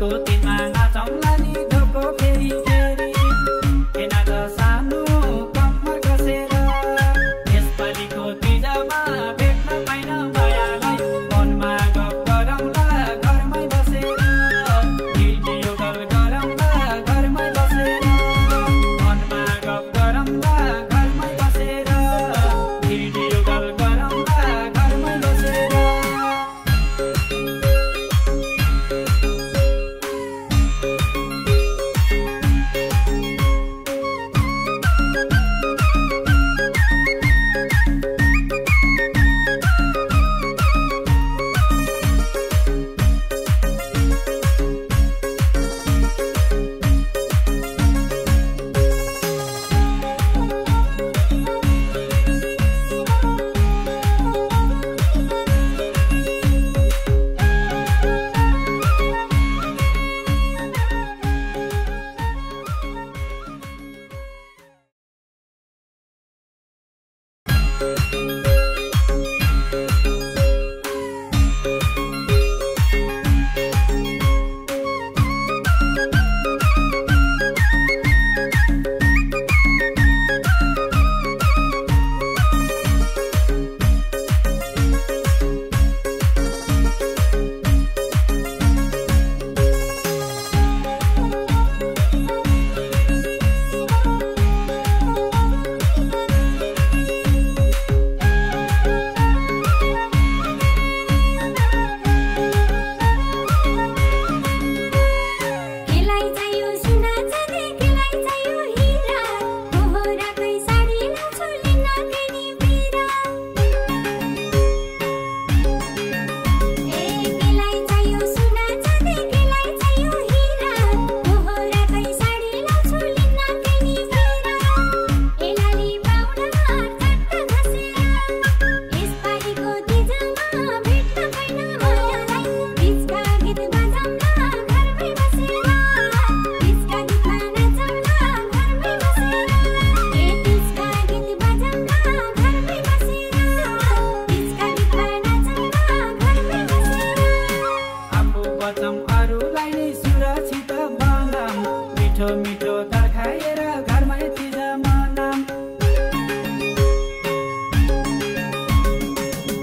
go मिठो खाएर घरमा मनाम।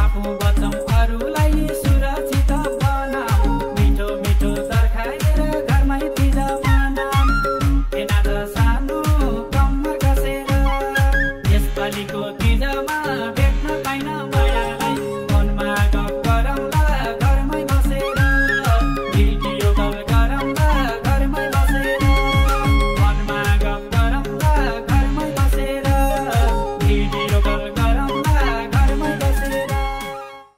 आफू बचौँ अरूलाई सुरक्षित बनाऊ मिठो मिठो खाएर घरमै तिज चिज बनाऊ सानो कम्मर कसेर यसपालिको